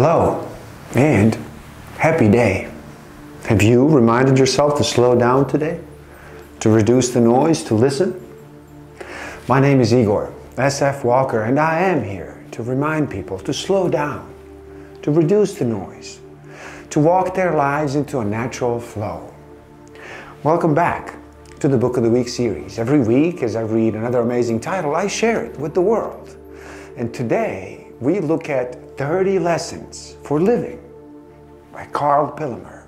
Hello and happy day. Have you reminded yourself to slow down today? To reduce the noise, to listen? My name is Igor SF Walker and I am here to remind people to slow down, to reduce the noise, to walk their lives into a natural flow. Welcome back to the Book of the Week series. Every week as I read another amazing title, I share it with the world. And today we look at 30 Lessons for Living by Karl Pillemer.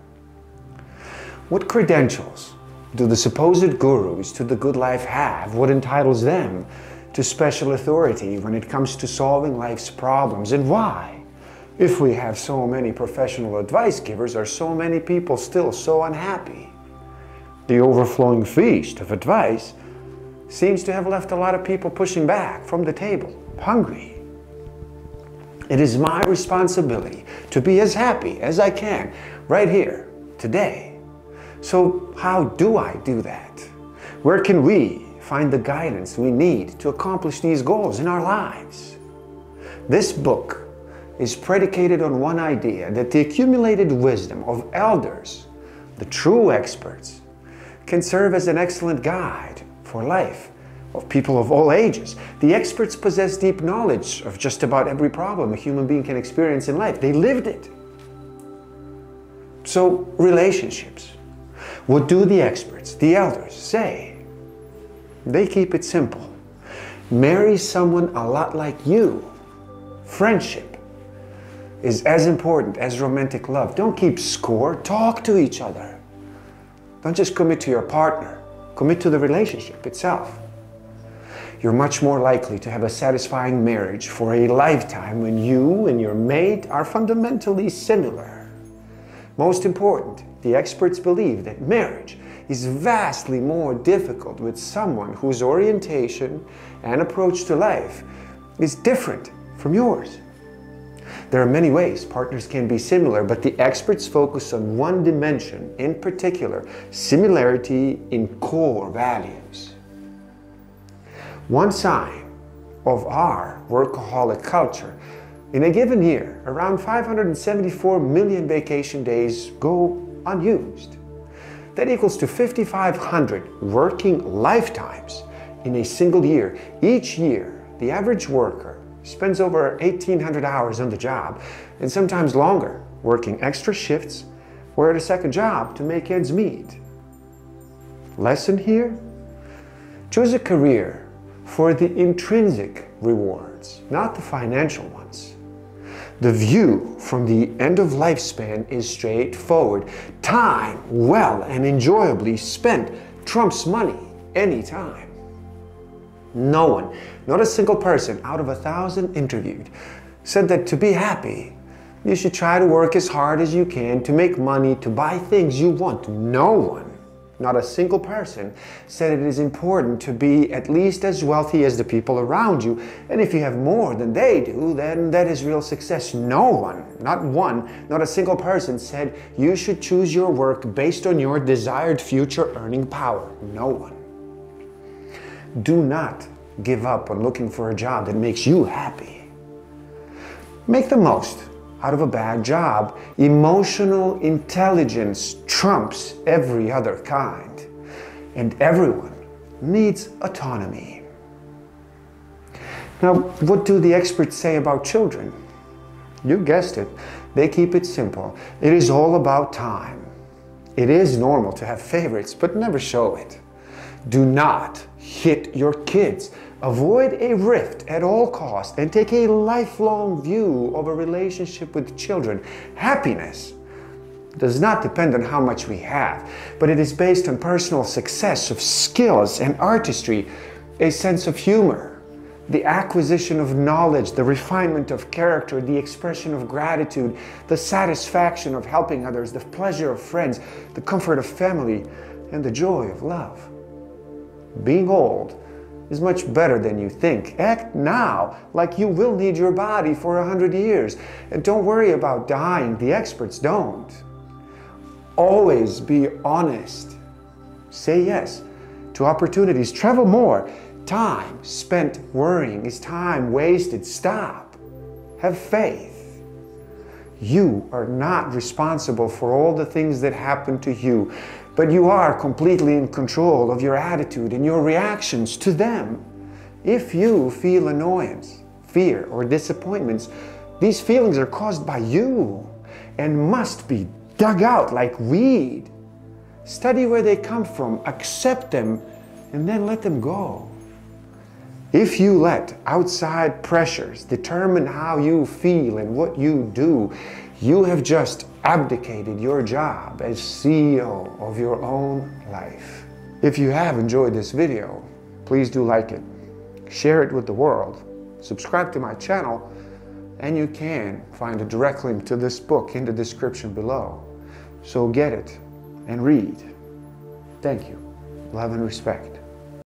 What credentials do the supposed gurus to the good life have? What entitles them to special authority when it comes to solving life's problems? And why, if we have so many professional advice givers, are so many people still so unhappy? The overflowing feast of advice seems to have left a lot of people pushing back from the table, hungry it is my responsibility to be as happy as I can right here, today. So, how do I do that? Where can we find the guidance we need to accomplish these goals in our lives? This book is predicated on one idea that the accumulated wisdom of elders, the true experts, can serve as an excellent guide for life of people of all ages. The experts possess deep knowledge of just about every problem a human being can experience in life. They lived it. So, relationships. What do the experts, the elders, say? They keep it simple. Marry someone a lot like you. Friendship is as important as romantic love. Don't keep score, talk to each other. Don't just commit to your partner, commit to the relationship itself you're much more likely to have a satisfying marriage for a lifetime when you and your mate are fundamentally similar. Most important, the experts believe that marriage is vastly more difficult with someone whose orientation and approach to life is different from yours. There are many ways partners can be similar, but the experts focus on one dimension in particular similarity in core values. One sign of our workaholic culture in a given year, around 574 million vacation days go unused. That equals to 5,500 working lifetimes in a single year. Each year, the average worker spends over 1,800 hours on the job and sometimes longer working extra shifts or at a second job to make ends meet. Lesson here? Choose a career for the intrinsic rewards, not the financial ones. The view from the end of lifespan is straightforward. Time well and enjoyably spent trumps money anytime. No one, not a single person out of a thousand interviewed, said that to be happy, you should try to work as hard as you can to make money to buy things you want. No one not a single person, said it is important to be at least as wealthy as the people around you. And if you have more than they do, then that is real success. No one, not one, not a single person said you should choose your work based on your desired future earning power. No one. Do not give up on looking for a job that makes you happy. Make the most out of a bad job. Emotional intelligence trumps every other kind, and everyone needs autonomy. Now, what do the experts say about children? You guessed it, they keep it simple. It is all about time. It is normal to have favorites, but never show it. Do not hit your kids. Avoid a rift at all costs and take a lifelong view of a relationship with children. Happiness does not depend on how much we have, but it is based on personal success of skills and artistry, a sense of humor, the acquisition of knowledge, the refinement of character, the expression of gratitude, the satisfaction of helping others, the pleasure of friends, the comfort of family, and the joy of love. Being old is much better than you think. Act now like you will need your body for a hundred years. And don't worry about dying. The experts don't. Always be honest. Say yes to opportunities. Travel more. Time spent worrying is time wasted. Stop. Have faith. You are not responsible for all the things that happen to you, but you are completely in control of your attitude and your reactions to them. If you feel annoyance, fear, or disappointments, these feelings are caused by you and must be dug out like weed. Study where they come from, accept them, and then let them go. If you let outside pressures determine how you feel and what you do, you have just abdicated your job as CEO of your own life. If you have enjoyed this video, please do like it, share it with the world, subscribe to my channel, and you can find a direct link to this book in the description below. So get it and read. Thank you. Love and respect.